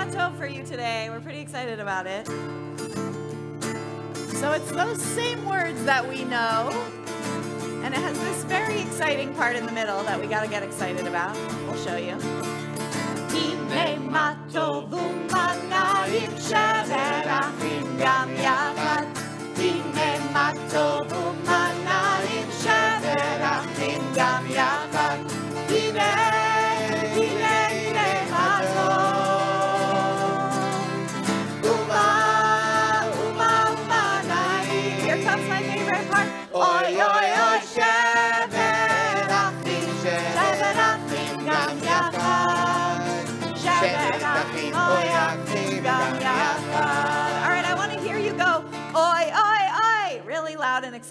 on for you today. We're pretty excited about it. So it's those same words that we know, and it has this very exciting part in the middle that we got to get excited about. We'll show you.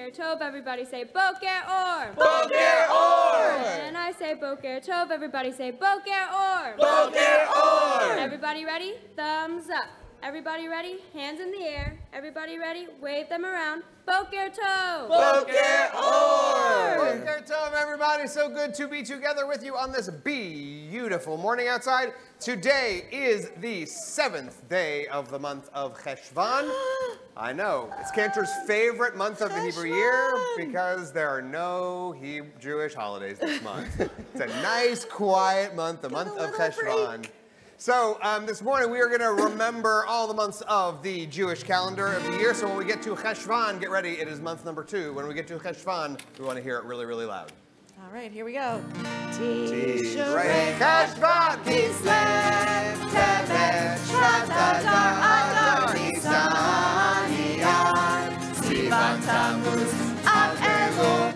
Boker Tov. Everybody say Boker Or. Boker Or. And I say Boker Tov. Everybody say Boker Or. Boker Or. Everybody ready? Thumbs up. Everybody ready? Hands in the air. Everybody ready? Wave them around. Boker Tov. Boker Or. Boker Tov, everybody. So good to be together with you on this beautiful morning outside. Today is the seventh day of the month of Cheshvan. I know, it's Cantor's favorite month of the Hebrew year because there are no Hebrew Jewish holidays this month. it's a nice, quiet month, the month of Cheshvan. So um, this morning we are going to remember all the months of the Jewish calendar of the year. So when we get to Cheshvan, get ready. It is month number two. When we get to Cheshvan, we want to hear it really, really loud. All right, here we go. Tishrei Cheshvan, Kislev, Tevet, Adar, Sivan, Tammuz, Av, Elul.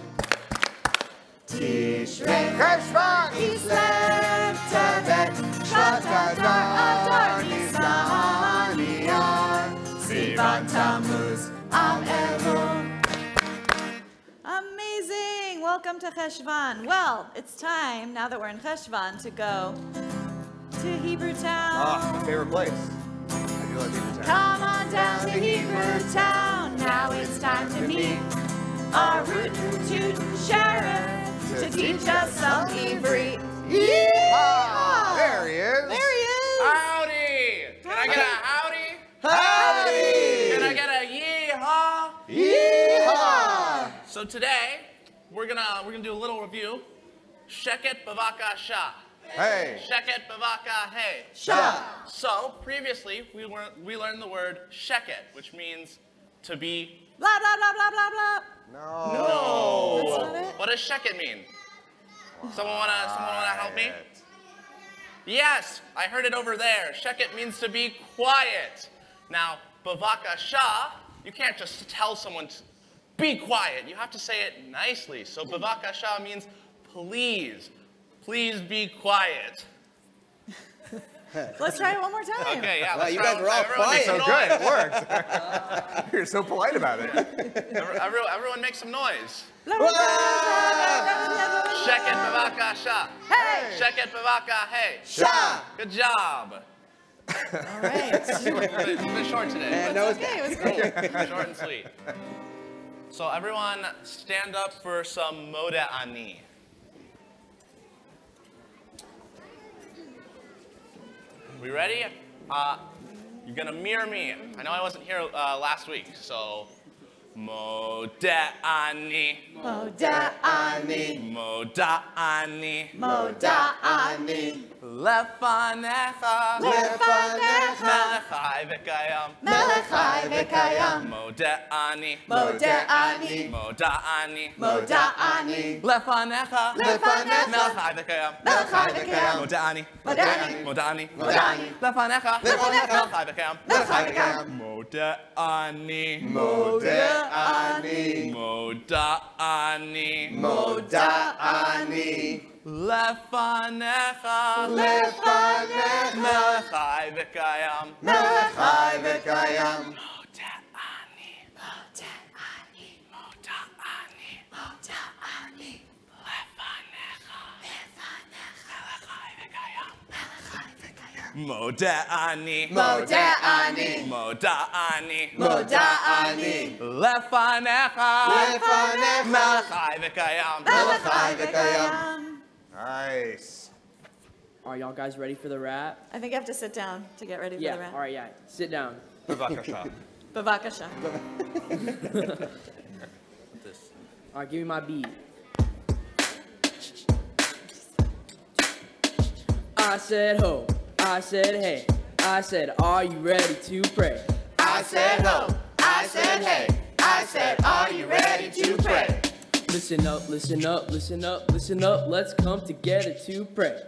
Tishrei, Cheshvan, Kislev, Tevet, Shvat, Adar, Adar, Nisan, Iyar, Sivan, Tammuz, Av, Elul. Amazing! Welcome to Cheshvan. Well, it's time, now that we're in Cheshvan, to go to Hebrew Town. Ah, my favorite place. I Hebrew Town. Come on down to Hebrew Town. Now it's time to meet our rootin' tootin' sheriff to teach us some Hebrew. Ah, there he is. There he is. Howdy. Can I get a howdy? Howdy. Can I get a yeehaw? Yeehaw. So today we're gonna we're gonna do a little review. Sheket bavaka sha. Hey. Sheket bavaka hey. Shah. So previously we learned we learned the word sheket, which means to be. Blah, blah, blah, blah, blah, blah. No. No. That's not it? What does sheket mean? Someone wanna someone wanna help me? Yes, I heard it over there. Sheket means to be quiet. Now, bavaka shah, you can't just tell someone to be quiet. You have to say it nicely. So bavaka shah means please, please be quiet. Let's try it one more time. Okay, yeah. Wow, you guys it. are all quiet. So good. It noise. worked. You're so polite about it. Every- everyone, everyone make some noise. Sheket bavaka shah. Hey. Sheket bavaka hey. Shah. Good job. All right. It's a bit short today. And but- that was Okay, it was great. Short and sweet. So everyone stand up for some moda ani. We ready? Uh, you're gonna mirror me. I know I wasn't here uh, last week, so. Moda ani, Moda ani, moda ani, moda ani, lefanecha, lefanecha, melechai v'kayam, melechai v'kayam. moda ani, Moda ani, moda ani. moda ani, לפניך, לפניך, מלכי וקיים, מלכי וקיים. מודעני, מודעני, מודעני, מודעני. לפניך, לפניך, מלכי וקיים, מלכי וקיים. מודעני, Moda ani. מודעני, Moda ani. לפניך, לפניך, מלכי וקיים, מלכי וקיים. מודעני, moda ani, מודעני, moda ani, לפניך, לפניך, מלכי וקיים, מלכי וקיים. מודעני, מודעני, מודעני, מודעני, לפניך, לפניך, מלכי וקיים. מלכי וקיים. Nice. Are y'all guys ready for the rap? I think I have to sit down to get ready for the rap. All right, yeah. Sit down. Bavakasha. Bavakasha. All right, give me my beat. I said ho, I said hey, I said are you ready to pray? I said ho, I said hey, I said are you ready to pray? Listen up, listen up, listen up, listen up. Let's come together to pray.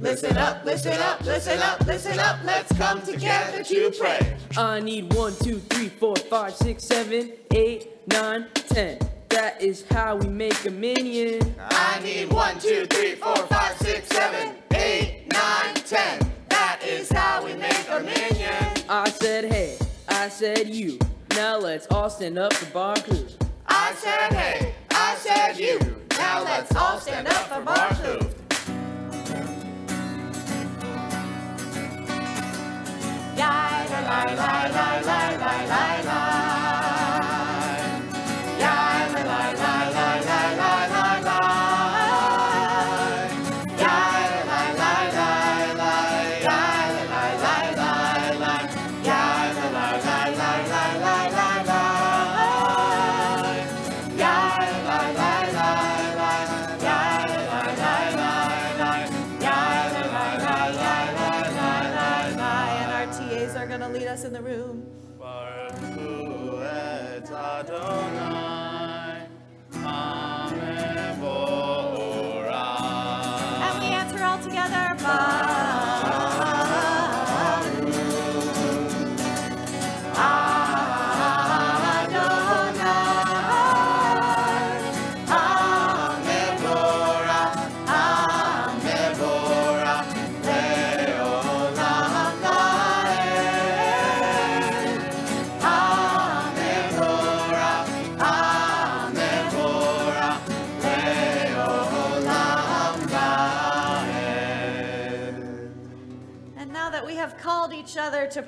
Listen up, listen up, listen up, listen up, let's come together to pray. I need one, two, three, four, five, six, seven, eight, nine, ten. That is how we make a minyan. I need one, two, three, four, five, six, seven, eight, nine, ten. That is how we make a minyan. I said hey, I said you. Now let's all stand up for Barchu. I I said hey, I said you. Now let's all stand up for Marshall. La la la la la la la la.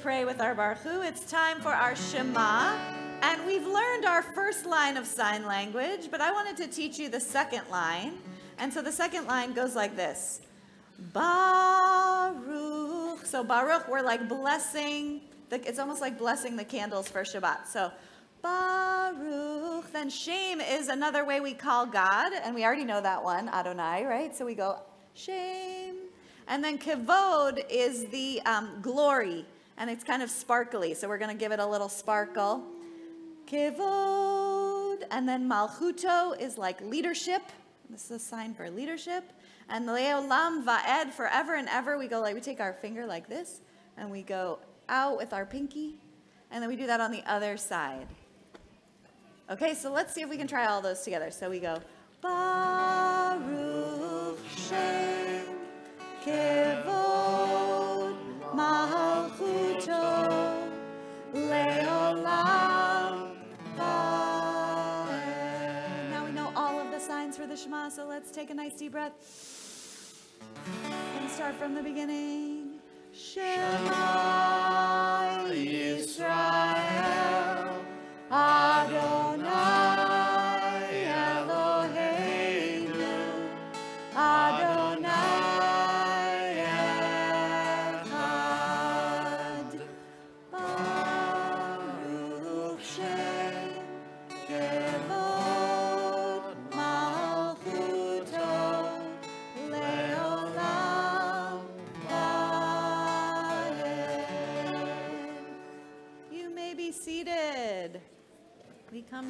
Pray with our Baruch, it's time for our Shema. And we've learned our first line of sign language, but I wanted to teach you the second line. And so the second line goes like this Baruch. So Baruch, we're like blessing. The, it's almost like blessing the candles for Shabbat. So Baruch. Then Shem is another way we call God, and we already know that one, Adonai, right? So we go Shem. And then Kavod is the um, glory, and it's kind of sparkly. So we're going to give it a little sparkle. Kavod. And then Malchuto is like leadership. This is a sign for leadership. And Leolam Vaed, forever and ever, we go like, we take our finger like this, and we go out with our pinky, and then we do that on the other side. Okay, so let's see if we can try all those together. So we go Baruch Shem Kevod Shema, so let's take a nice deep breath and start from the beginning. Shema Yisrael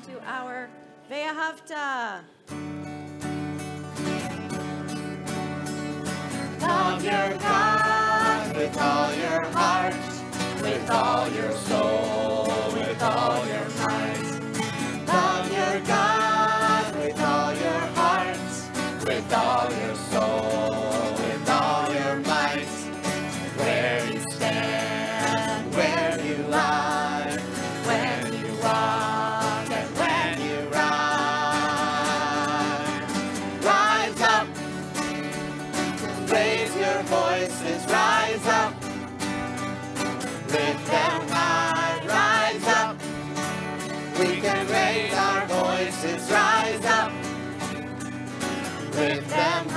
To our Ve'ahavta. Love your God with all your heart, with all your soul, Can raise our voices, rise up. Lift them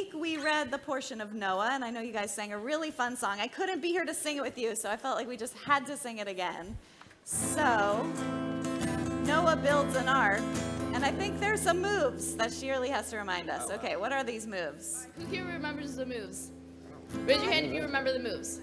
week, we read the portion of Noah, and I know you guys sang a really fun song. I couldn't be here to sing it with you, so I felt like we just had to sing it again. So, Noah builds an ark, and I think there's some moves that Shirley has to remind us. Okay, what are these moves? Who here remembers the moves? Raise your hand if you remember the moves.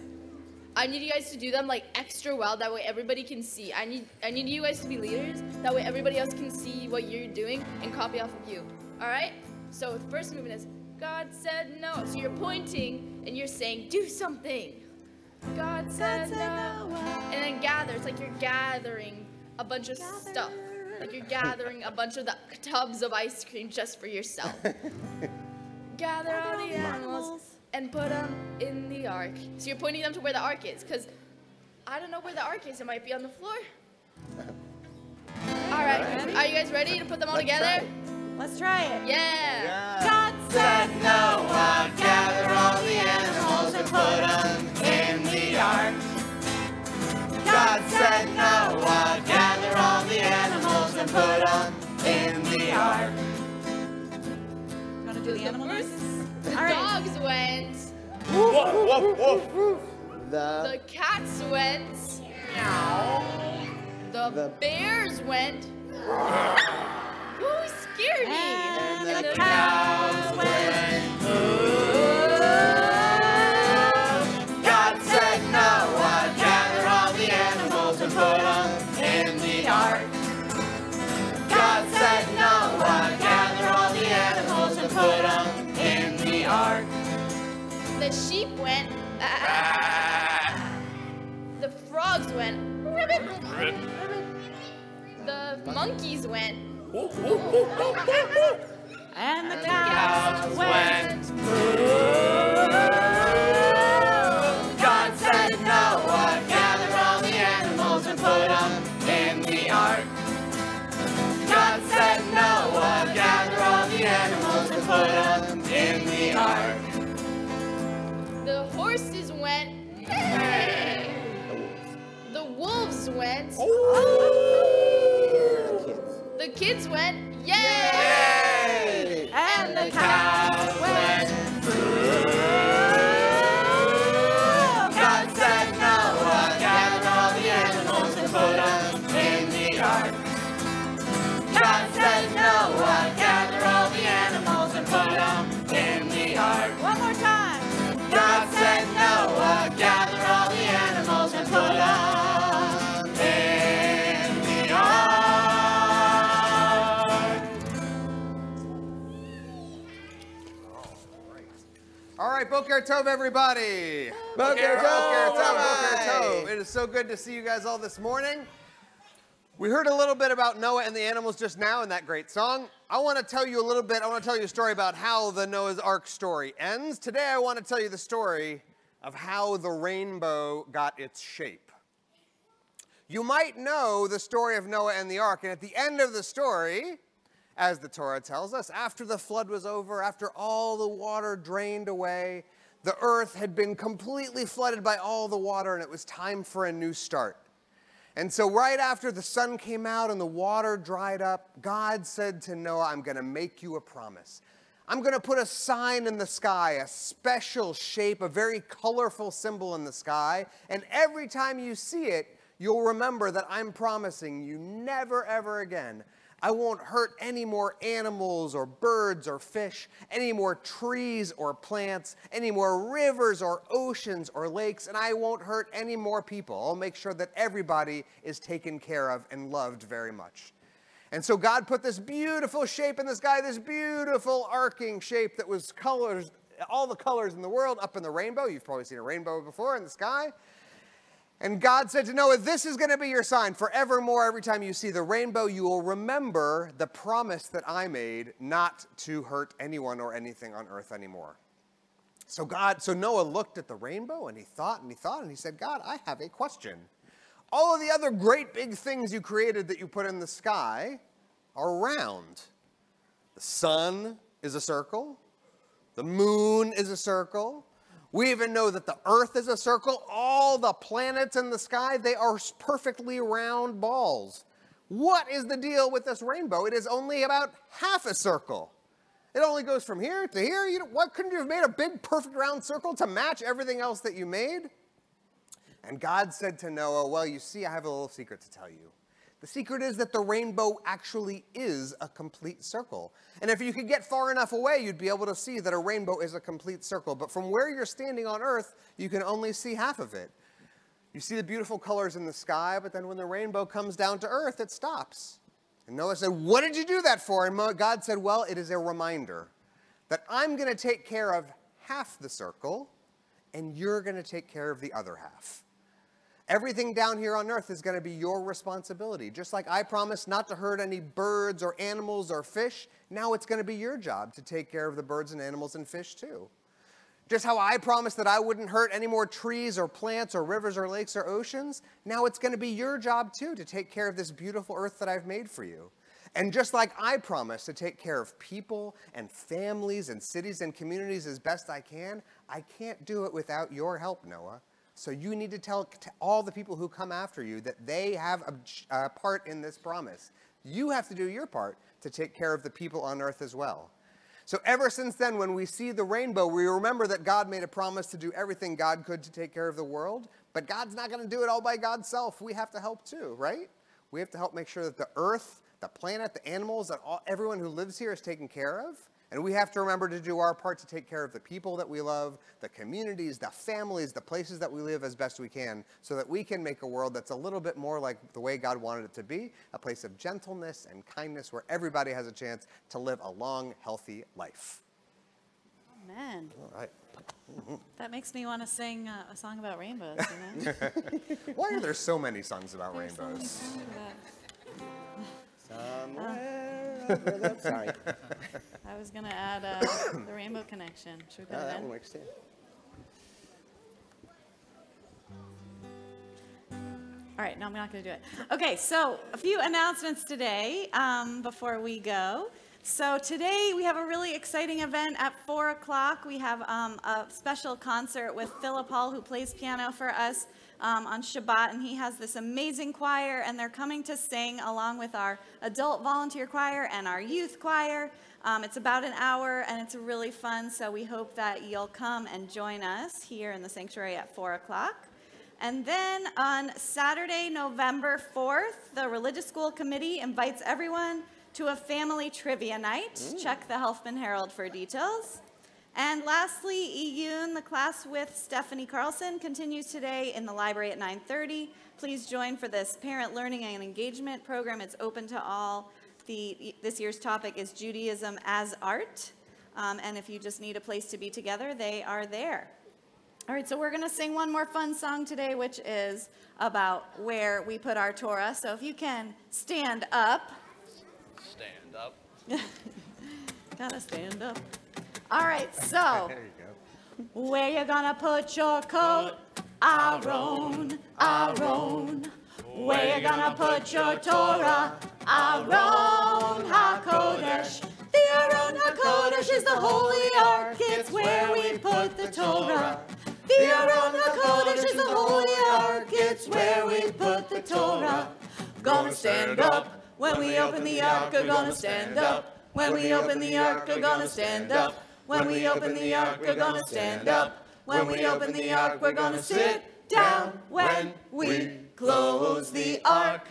I need you guys to do them like extra well. That way everybody can see. I need I need you guys to be leaders. That way everybody else can see what you're doing and copy off of you. All right? So the first movement is God said no. So you're pointing and you're saying do something. God said, said no. no. And then gather. It's like you're gathering a bunch of stuff. Like you're gathering a bunch of the tubs of ice cream just for yourself. Gather all the animals and put them in the ark. So you're pointing them to where the ark is, because I don't know where the ark is. It might be on the floor. All right. Are you guys ready to put them all together? Let's try it. Yeah. God said Noah, gather all the animals and put them in the ark. God said, Noah, gather all the animals and put them in the ark. You want to do the animal First, noises? the All right. dogs went. Woof, woof, woof. The, The cats went. The, The- bears went. Ooh, scared me. And the the cows went. The frogs went. The monkeys went. And the cows went. Wolves went. Oh! The kids went. Yay! And the cows right, Boker Tov, everybody. Boker Tov. Boker Tov. It is so good to see you guys all this morning. We heard a little bit about Noah and the animals just now in that great song. I want to tell you a little bit, I want to tell you a story about how the Noah's Ark story ends. Today, I want to tell you the story of how the rainbow got its shape. You might know the story of Noah and the ark, and at the end of the story, as the Torah tells us, after the flood was over, after all the water drained away, the earth had been completely flooded by all the water, and it was time for a new start. And so, right after the sun came out and the water dried up, God said to Noah, I'm going to make you a promise. I'm going to put a sign in the sky, a special shape, a very colorful symbol in the sky. And every time you see it, you'll remember that I'm promising you never, ever again. I won't hurt any more animals or birds or fish, any more trees or plants, any more rivers or oceans or lakes, and I won't hurt any more people. I'll make sure that everybody is taken care of and loved very much. And so God put this beautiful shape in the sky, this beautiful arcing shape that was colors, all the colors in the world up in the rainbow. You've probably seen a rainbow before in the sky. And God said to Noah, This is going to be your sign forevermore. Every time you see the rainbow, you will remember the promise that I made not to hurt anyone or anything on earth anymore. So God, so Noah looked at the rainbow and he thought and he thought and he said, God, I have a question. All of the other great big things you created that you put in the sky are round. The sun is a circle. The moon is a circle. We even know that the earth is a circle. All the planets in the sky, they are perfectly round balls. What is the deal with this rainbow? It is only about half a circle. It only goes from here to here. You know, what couldn't you have made a big, perfect round circle to match everything else that you made? And God said to Noah, Well, you see, I have a little secret to tell you. The secret is that the rainbow actually is a complete circle. And if you could get far enough away, you'd be able to see that a rainbow is a complete circle. But from where you're standing on Earth, you can only see half of it. You see the beautiful colors in the sky, but then when the rainbow comes down to Earth, it stops. And Noah said, What did you do that for? And God said, Well, it is a reminder that I'm going to take care of half the circle, and you're going to take care of the other half. Everything down here on earth is going to be your responsibility. Just like I promised not to hurt any birds or animals or fish, now it's going to be your job to take care of the birds and animals and fish too. Just how I promised that I wouldn't hurt any more trees or plants or rivers or lakes or oceans, now it's going to be your job too to take care of this beautiful earth that I've made for you. And just like I promised to take care of people and families and cities and communities as best I can, I can't do it without your help, Noah. So you need to tell all the people who come after you that they have a, a part in this promise. You have to do your part to take care of the people on earth as well. So ever since then, when we see the rainbow, we remember that God made a promise to do everything God could to take care of the world, but God's not going to do it all by God's self. We have to help too, right? We have to help make sure that the earth, the planet, the animals, that all, everyone who lives here is taken care of. And we have to remember to do our part to take care of the people that we love, the communities, the families, the places that we live as best we can, so that we can make a world that's a little bit more like the way God wanted it to be a place of gentleness and kindness where everybody has a chance to live a long, healthy life. Amen. All right. That makes me want to sing uh, a song about rainbows, you know? Why are there so many songs about There's so many rainbows? Somewhere Sorry. I was going to add uh, the Rainbow Connection. Should we go Uh, that one works too. All right, no, I'm not going to do it. Okay, so a few announcements today um, before we go. So today we have a really exciting event at 4 o'clock. We have um, a special concert with Philip Hall, who plays piano for us um, on Shabbat, and he has this amazing choir, and they're coming to sing along with our adult volunteer choir and our youth choir. Um, it's about an hour, and it's really fun, so we hope that you'll come and join us here in the sanctuary at 4 o'clock. And then on Saturday, November 4th, the Religious School Committee invites everyone to a family trivia night. Check the Helfman Herald for details. And lastly, Iyun, the class with Stephanie Carlson, continues today in the library at 9.30. Please join for this Parent Learning and Engagement program. It's open to all. The, this year's topic is Judaism as Art. Um, and if you just need a place to be together, they are there. All right, so we're going to sing one more fun song today, which is about where we put our Torah. So if you can stand up, Stand up. gotta stand up. All right, so There you go. where you gonna put your coat? Aaron, Aaron. Where you gonna put your Torah? Aron HaKodesh. The Aron HaKodesh is the holy ark. It's where we put the Torah. The Aron HaKodesh is the holy ark. It's where we put the Torah. Gonna stand up when we open the ark. Gonna stand up when we open the ark. Gonna stand up when we open the ark. We're gonna stand up when we open the ark. We're gonna sit down when we close the ark.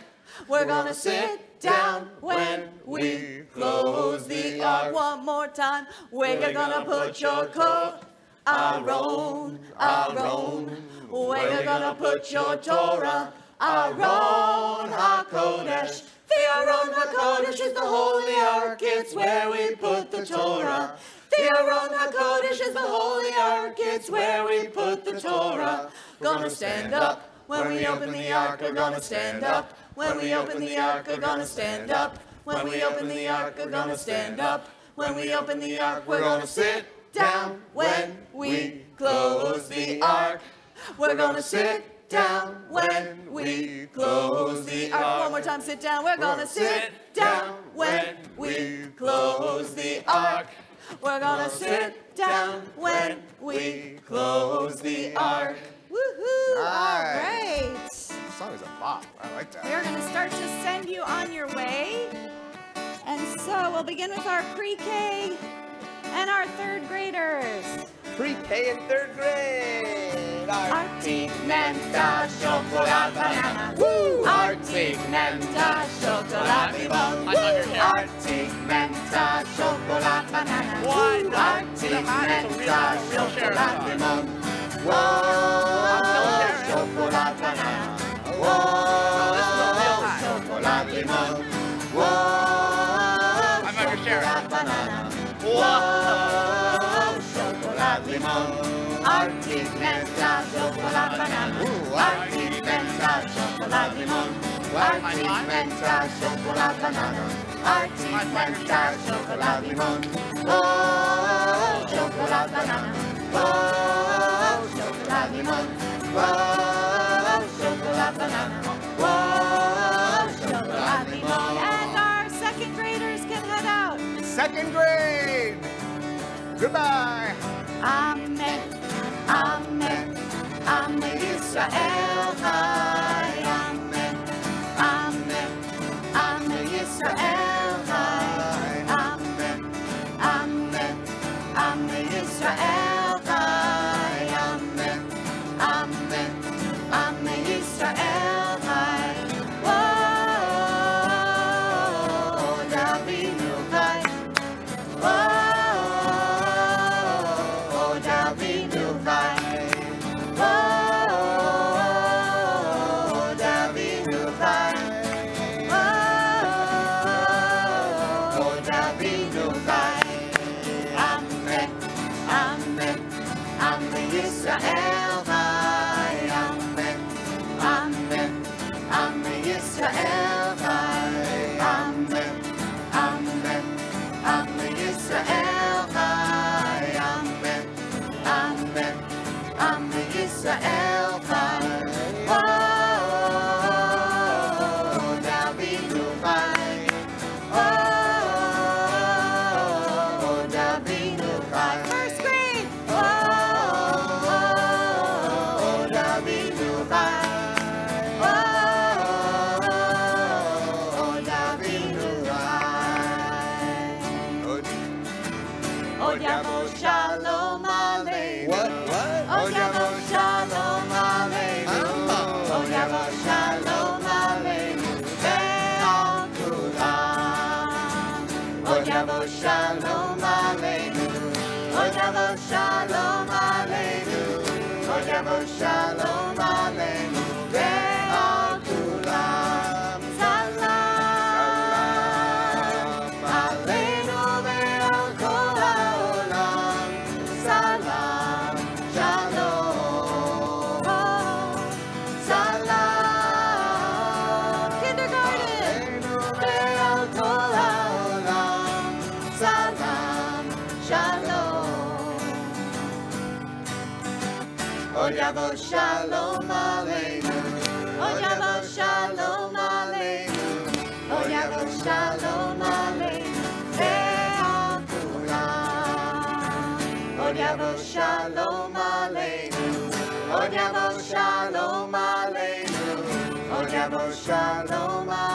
We're gonna sit down when we close the ark. One more time. Where you gonna put your coat? Aaron, Aaron. Where you gonna put your Torah? Aron HaKodesh. The Aron HaKodesh is the holy ark. It's where we put the Torah. The Aron HaKodesh is the holy ark. It's where we put the Torah. Gonna stand up when we open the ark. We're gonna stand up when we open the ark. We're gonna stand up when we open the ark. We're gonna stand up when we open the ark. We're gonna sit down when we close the ark. We're gonna sit down when we close the ark. One more time, sit down. We're gonna sit down when we close the ark. We're gonna sit down when we close the ark. Woohoo! All right. This song is a bop. I like that. We're gonna start to send you on your way. And so we'll begin with our pre-K and our third graders. Pre-K and third grade. Artignanta, chocolate banana. Woo! Artignanta, chocolate menta, chocolate, banana. Why not? menta, chocolate, limon. Whoa, chocolate, banana. Whoa, chocolate, limon. Whoa, chocolate, banana. Whoa, chocolate, limon. Arctic menta, chocolate, banana. Arctic menta, chocolate, limon. Arctic menta, chocolate, banana. Artistas, chocolate, limón. Oh, chocolate, banana. Oh, chocolate, limón. Oh, chocolate, banana. Oh, chocolate. And our second graders can head out. Second grade. Goodbye. Amen. Amen. Amen. Israel. Israel. Shalom.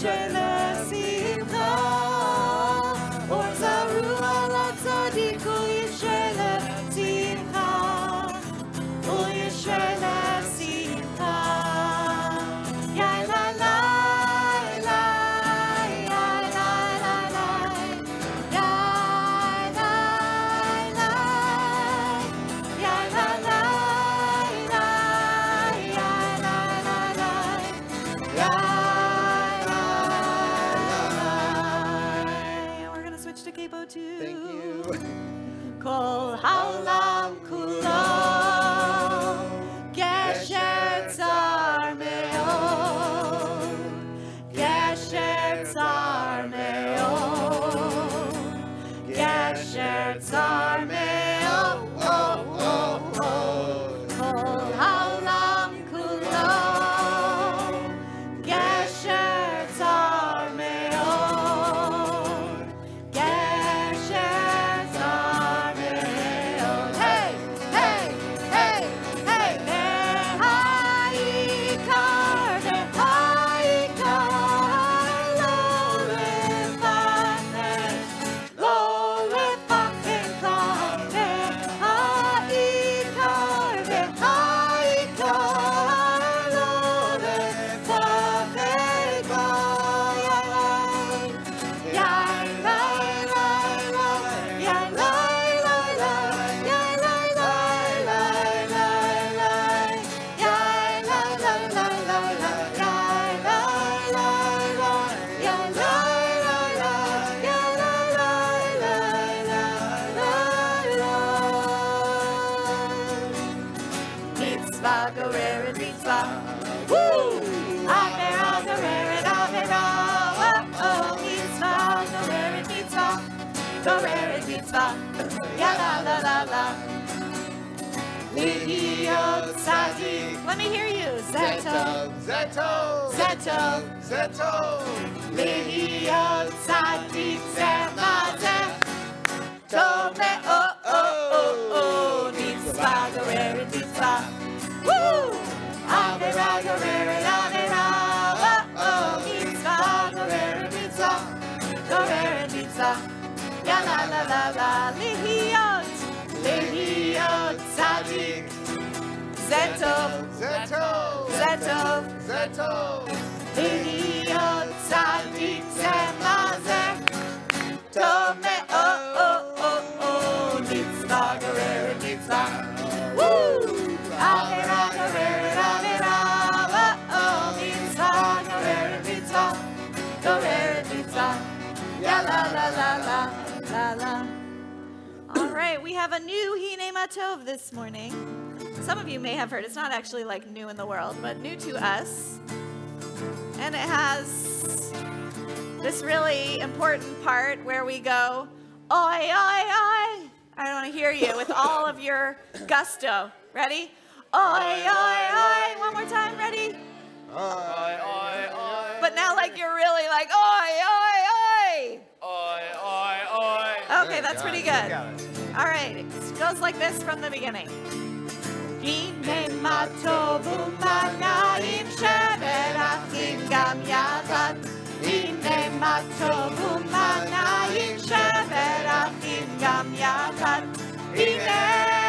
shine of you may have heard. It's not actually like new in the world, but new to us. And it has this really important part where we go, oi, oi, oi. I want to hear you with all of your gusto. Ready? Oi, oi, oi. One more time. Ready? Oi, oi, oi. But now, like, you're really like, oi, oi, oi. Oi, oi, oi. Okay, that's pretty good. All right, it goes like this from the beginning. הנה מה טוב ומנעים שברחים גם יחד. הנה מה טוב ומנעים שברחים גם יחד. הנה,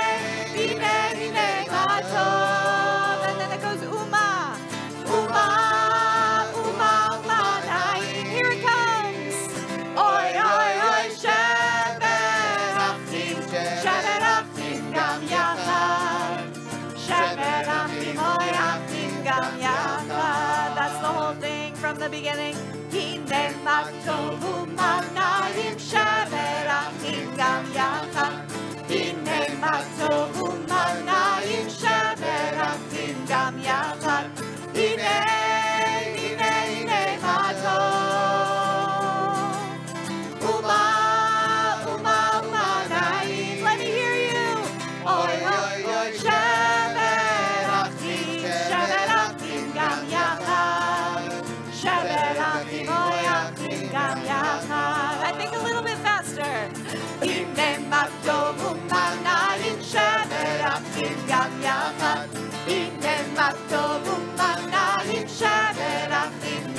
חניים שמרחים גם יחד. הנה מצוב ומלניים שמרחים גם יחד.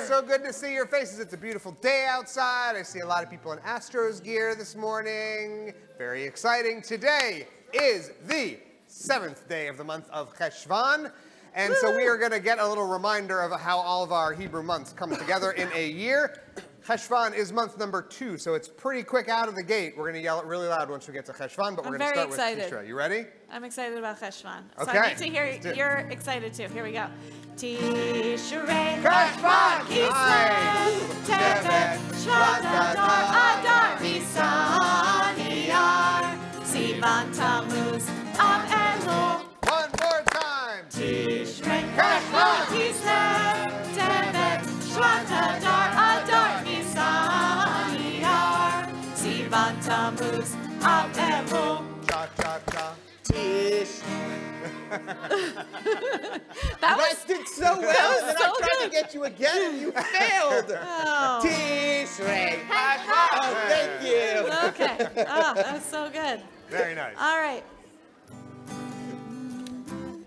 So good to see your faces. It's a beautiful day outside. I see a lot of people in Astros gear this morning. Very exciting. Today is the seventh day of the month of Cheshvan. And so we are going to get a little reminder of how all of our Hebrew months come together in a year. Cheshvan is month number two, so it's pretty quick out of the gate. We're going to yell it really loud once we get to Cheshvan, but we're going to start excited. with Tishrei. You ready? I'm excited about Cheshvan. So Okay, I need to hear let's do it. you're excited too. Here we go. Tishrei Cheshvan! Kislev. Tevet Adar Nisan Iyar Sivan Tammuz Av Elul One more time. Tishrei Cheshvan! Kislev That You was did so well, and then so I tried good. to get you again, and you failed. Oh. Tishrei. Oh, thank you. Okay. Oh, that was so good. Very nice. All right.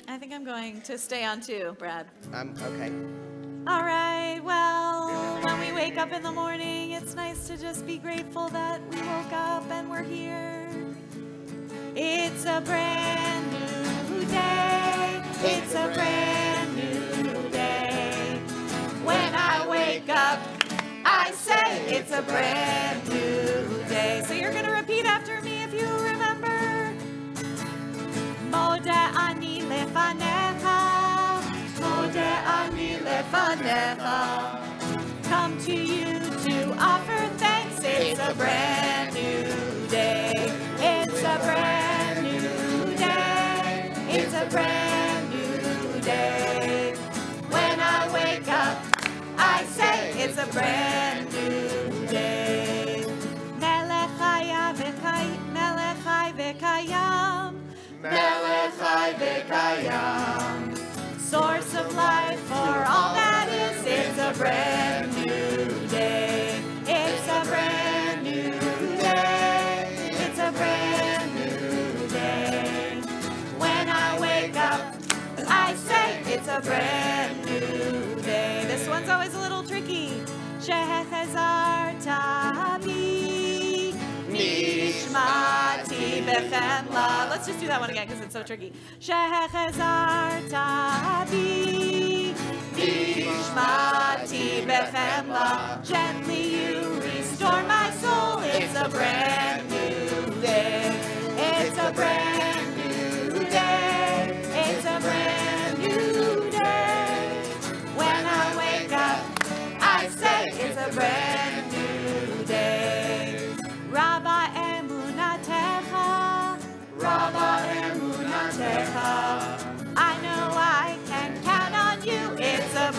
I think I'm going to stay on two, Brad. Um, okay. All right. Well, when we wake up in the morning, it's nice to just be grateful that we woke up and we're here. It's a brand new It's a brand new day. When I wake up, I say it's a brand new day. So you're going to repeat after me if you remember. Moda ani lefanecha. Moda ani lefanecha. Come to you to offer thanks. It's a brand brand new day. When I wake up, I say it's a brand new day. Melech chaya v'kay- Melech chai v'kayam. Melech chai v'kayam. Source of life for all that is. It's a brand a brand new day. This one's always a little tricky. Shehechazar tabi nishmati bechemla. Let's just do that one again because it's so tricky. Shehechazar tabi nishmati bechemla. Gently you restore my soul. It's a brand new day. It's a brand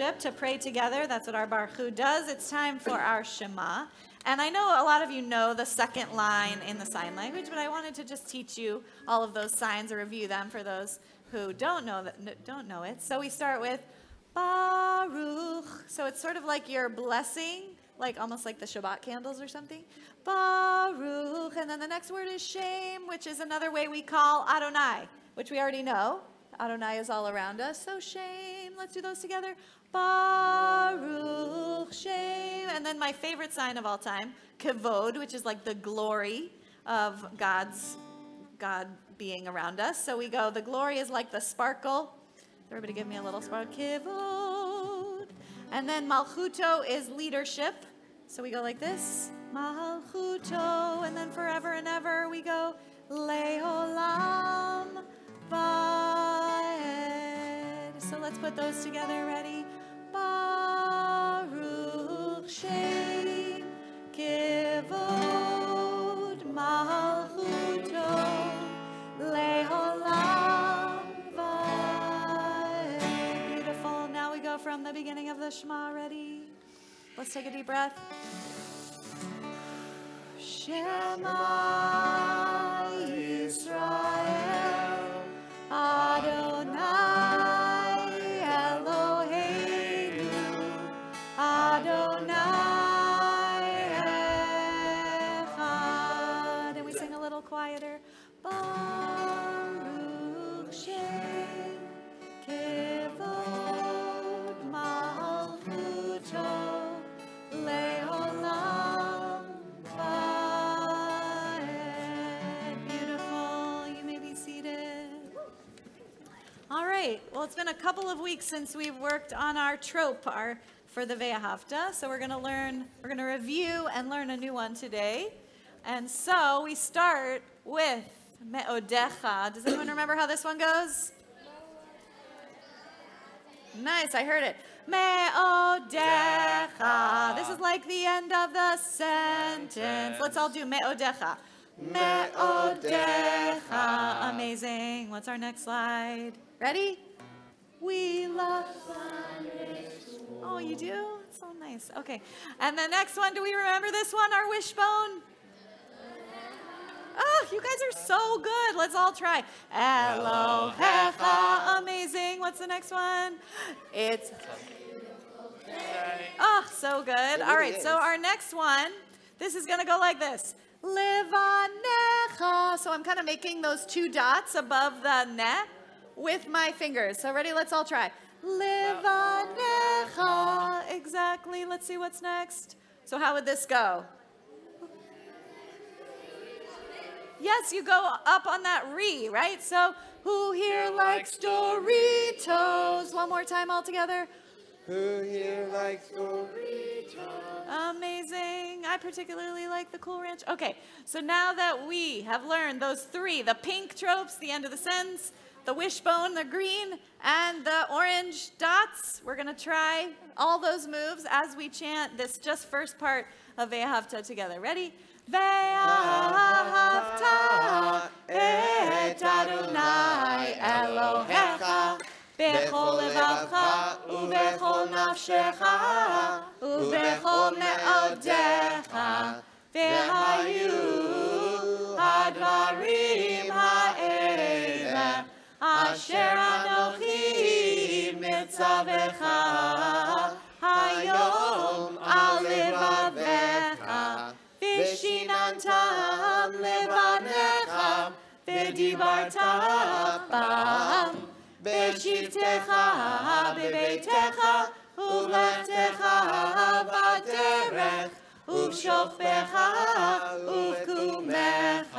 worship, to pray together. That's what our Barchu does. It's time for our Shema. And I know a lot of you know the second line in the sign language, but I wanted to just teach you all of those signs or review them for those who don't know that don't know it. So we start with Baruch. So it's sort of like your blessing, like almost like the Shabbat candles or something. Baruch. And then the next word is Shem, which is another way we call Adonai, which we already know. Adonai is all around us. So Shem. Let's do those together. Baruch Shem. And then my favorite sign of all time, kavod, which is like the glory of God's God being around us. So we go, the glory is like the sparkle. Everybody give me a little sparkle. Kivod. And then malchuto is leadership. So we go like this. Malchuto. And then forever and ever we go leolam vaed. Let's put those together. Ready? Baruch Shem Kivod Malchuto Leolam Beautiful. Now we go from the beginning of the Shema. Ready? Let's take a deep breath. Shema Yisrael Well, it's been a couple of weeks since we've worked on our trope, our for the Ve'ahavta. So we're going to learn, we're going to review and learn a new one today. And so we start with Me'odecha. Does anyone remember how this one goes? Nice, I heard it. Me'odecha. This is like the end of the sentence. Let's all do Me'odecha. Me'odecha. Amazing. What's our next slide? Ready? We love Oh, you do? So nice. Okay. And the next one, do we remember this one, our wishbone? Oh, you guys are so good. Let's all try. Elohecha. Amazing. What's the next one? It's. Oh, so good. All right. So our next one, this is going to go like this. Levanecha. So I'm kind of making those two dots above the ne with my fingers. So ready? Let's all try. Levanecha. Exactly. Let's see what's next. So how would this go? Yes, you go up on that re, right? So, who here likes Doritos? One more time all together. Who here likes Doritos? Amazing. I particularly like the Cool Ranch. Okay, so now that we have learned those three the pink tropes, the end of the sentence, the wishbone, the green, and the orange dots, we're going to try all those moves as we chant this just first part of Ve'ahavta together. Ready? ואהבת את אדוני אלוהיך בכל לבבך ובכל נפשך ובכל מאודיך והיו אשר אנוכי מצווך היום על לבביך ושיננתם לבניך, ודיברת בם, בשבתך, בביתך, ובלכתך בדרך, ובשוכבך, ובקומך,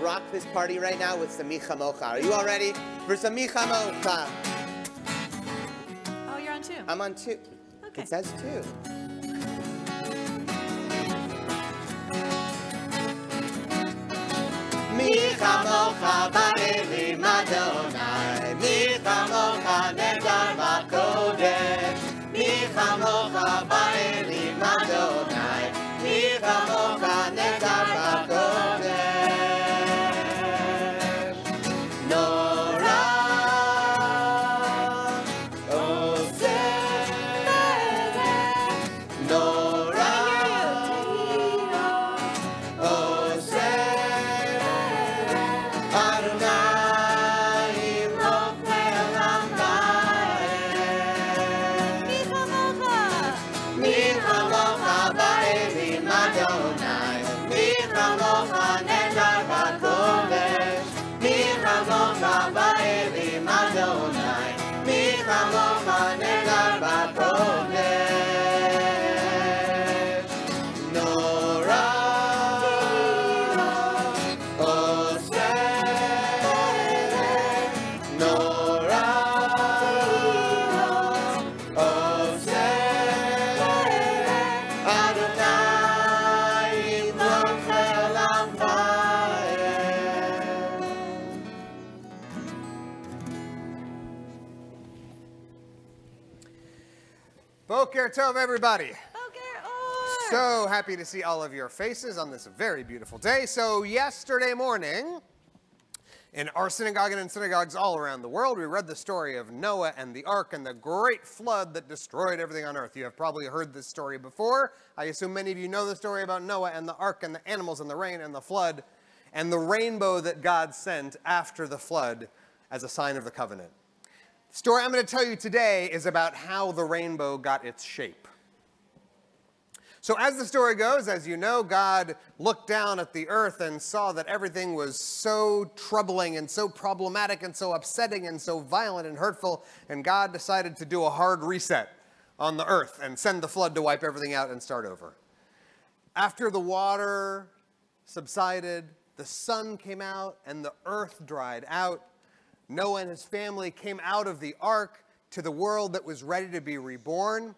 rock this party right now with Samicha Mocha. Are you all ready for Samicha Mocha? Oh, you're on two. I'm on two. Okay. It says two. Mi Chamocha Barili. Tov, everybody. So happy to see all of your faces on this very beautiful day. So, yesterday morning, in our synagogue and in synagogues all around the world, we read the story of Noah and the ark and the great flood that destroyed everything on earth. You have probably heard this story before. I assume many of you know the story about Noah and the ark and the animals and the rain and the flood and the rainbow that God sent after the flood as a sign of the covenant. Story I'm going to tell you today is about how the rainbow got its shape. So, as the story goes, as you know, God looked down at the earth and saw that everything was so troubling and so problematic and so upsetting and so violent and hurtful, and God decided to do a hard reset on the earth and send the flood to wipe everything out and start over. After the water subsided, the sun came out and the earth dried out. Noah and his family came out of the ark to the world that was ready to be reborn.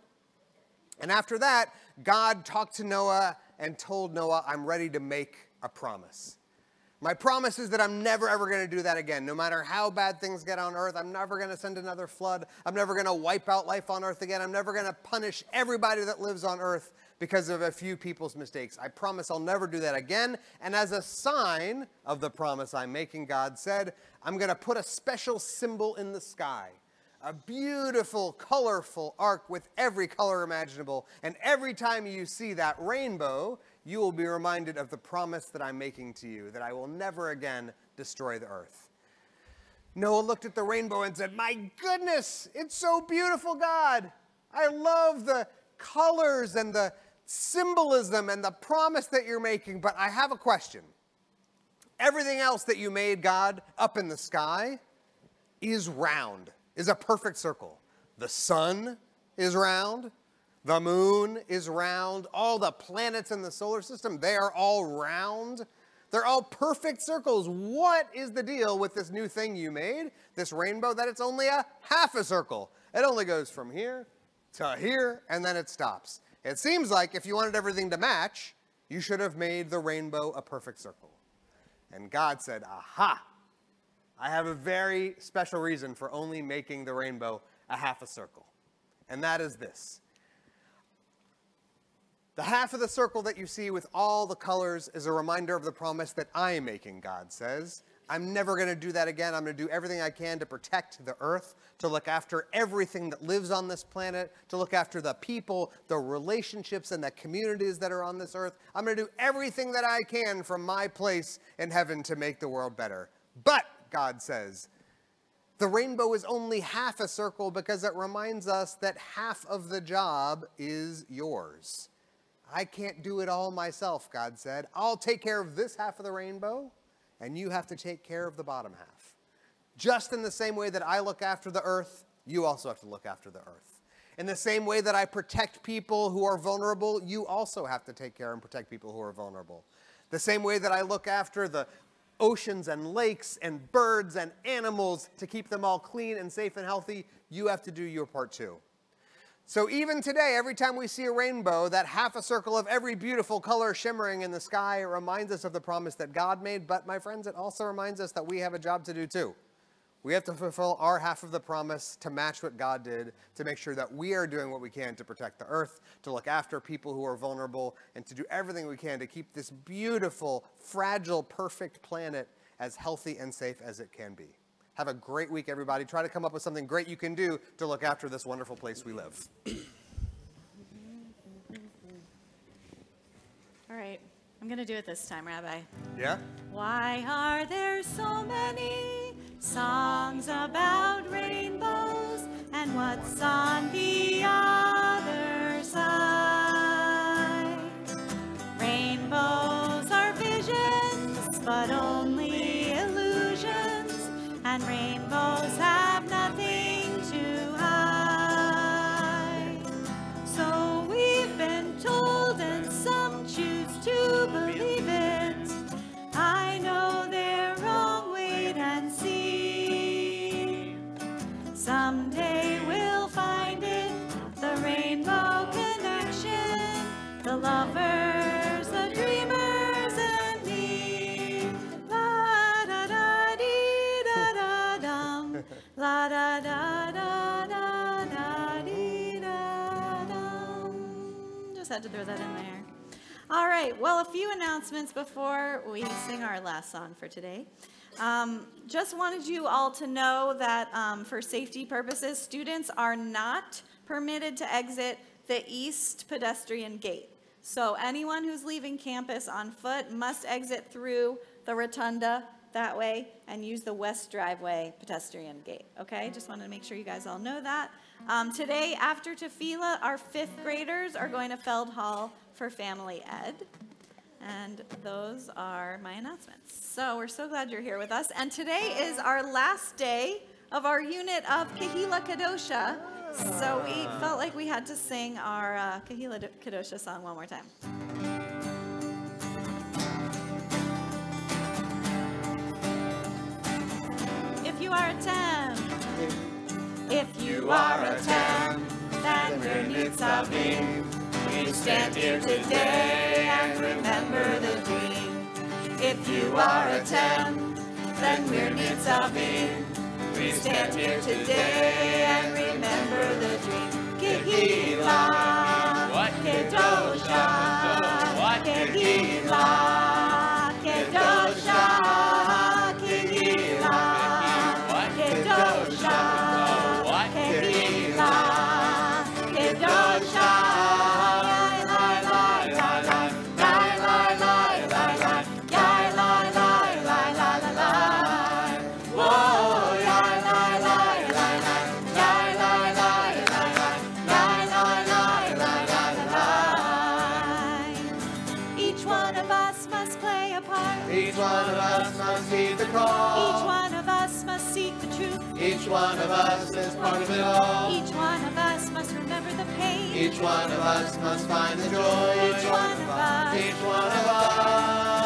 And after that, God talked to Noah and told Noah, I'm ready to make a promise. My promise is that I'm never ever going to do that again. No matter how bad things get on earth, I'm never going to send another flood. I'm never going to wipe out life on earth again. I'm never going to punish everybody that lives on earth because of a few people's mistakes. I promise I'll never do that again. And as a sign of the promise I'm making, God said, I'm going to put a special symbol in the sky a beautiful, colorful arc with every color imaginable. And every time you see that rainbow, you will be reminded of the promise that I'm making to you that I will never again destroy the earth. Noah looked at the rainbow and said, My goodness, it's so beautiful, God. I love the colors and the symbolism and the promise that you're making, but I have a question. Everything else that you made, God, up in the sky is round, is a perfect circle. The sun is round, the moon is round, all the planets in the solar system, they are all round. They're all perfect circles. What is the deal with this new thing you made, this rainbow, that it's only a half a circle? It only goes from here to here, and then it stops. It seems like if you wanted everything to match, you should have made the rainbow a perfect circle. And God said, Aha! I have a very special reason for only making the rainbow a half a circle. And that is this. The half of the circle that you see with all the colors is a reminder of the promise that I am making, God says. I'm never going to do that again. I'm going to do everything I can to protect the earth, to look after everything that lives on this planet, to look after the people, the relationships, and the communities that are on this earth. I'm going to do everything that I can from my place in heaven to make the world better. But, God says, the rainbow is only half a circle because it reminds us that half of the job is yours. I can't do it all myself, God said. I'll take care of this half of the rainbow, and you have to take care of the bottom half. Just in the same way that I look after the earth, you also have to look after the earth. In the same way that I protect people who are vulnerable, you also have to take care and protect people who are vulnerable. The same way that I look after the oceans and lakes and birds and animals to keep them all clean and safe and healthy, you have to do your part too. So even today, every time we see a rainbow, that half a circle of every beautiful color shimmering in the sky reminds us of the promise that God made. But my friends, it also reminds us that we have a job to do too. We have to fulfill our half of the promise to match what God did, to make sure that we are doing what we can to protect the earth, to look after people who are vulnerable, and to do everything we can to keep this beautiful, fragile, perfect planet as healthy and safe as it can be. Have a great week, everybody. Try to come up with something great you can do to look after this wonderful place we live. All right, I'm going to do it this time, Rabbi. Yeah? Why are there so many songs about rainbows? And what's on the other side? Rainbows are visions, but only And Just had to throw that in there. All right, well, a few announcements before we sing our last song for today. Um, just wanted you all to know that um, for safety purposes, students are not permitted to exit the east pedestrian gate. So anyone who's leaving campus on foot must exit through the rotunda that way and use the west driveway pedestrian gate, okay? Just wanted to make sure you guys all know that. Um, today, after Tefillah, our fifth graders are going to Feld Hall for Family Ed. And those are my announcements. So we're so glad you're here with us. And today is our last day of our unit of Kahila Kadosha. So we felt like we had to sing our uh, Kahila Kadosha song one more time. If you are a temp, if you are a temp, then we're Nitzavim. We stand here today and remember the dream. If you are a temp, then we're Nitzavim. We stand here today and remember the dream. Kehila, What? Kedosha, What? Kehila, heed the call. Each one of us must seek the truth. Each one of us is part of it all. Each one of us must remember the pain. Each one of us must find the joy. Each one of us. Each one of us.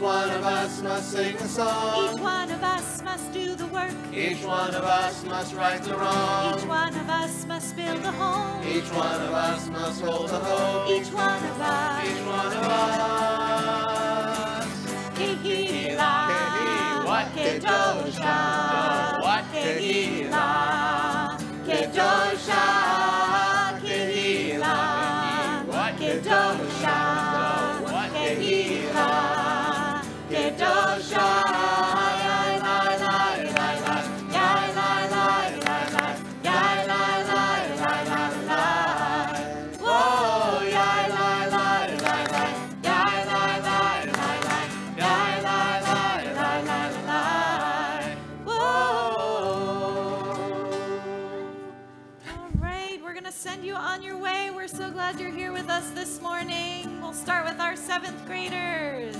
Each one of us must sing a song. Each one of us must do the work. Each one of us must right the wrong. Each one of us must build a home. Each one of us must hold the hope. Each one of us. Each one of us. Kehila, What? Kedosha, What? Kehila, Kedosha, we're going to send you on your way. We're so glad you're here with us this morning. We'll start with our seventh graders.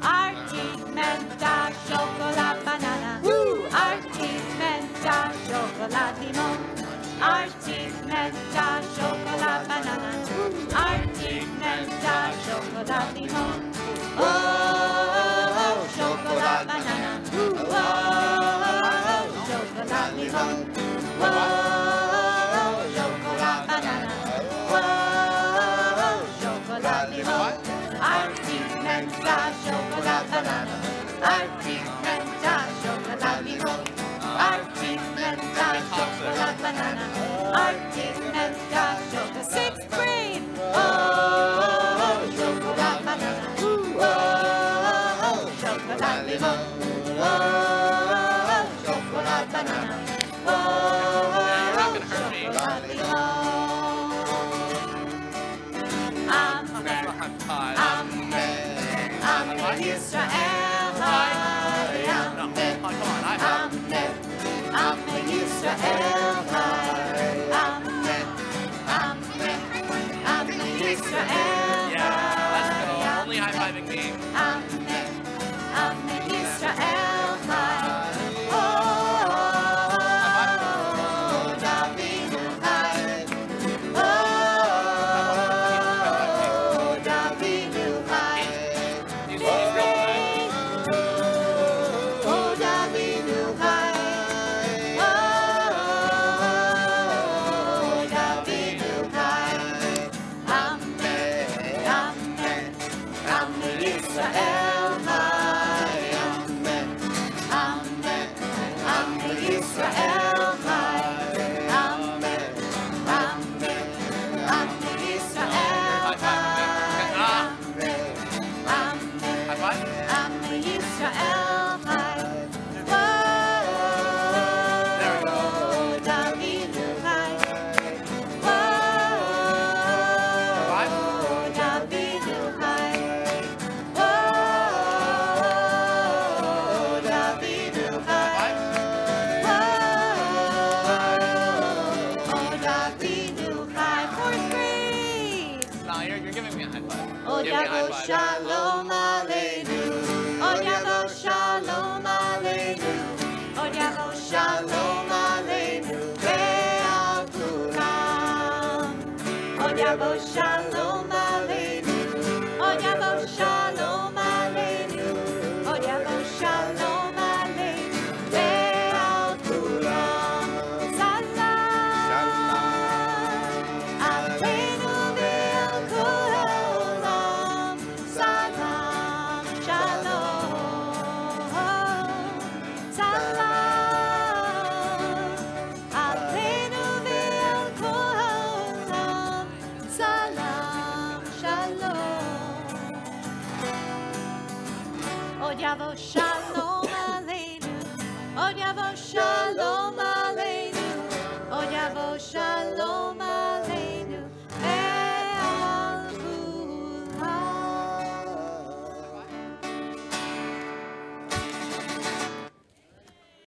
Archimenda chocolate banana. Woo! Archimenda chocolatimo. Archimenda chocolate banana. Archimenda chocolatimo. chocolate, oh, oh chocolate banana. Woo! Oh, banana. Archie and Josh on the lobby road. Archie and Josh on the banana. Archie and Josh on the sixth grade. Israel high. Amen. Amen. Amen. Amen. Israel. I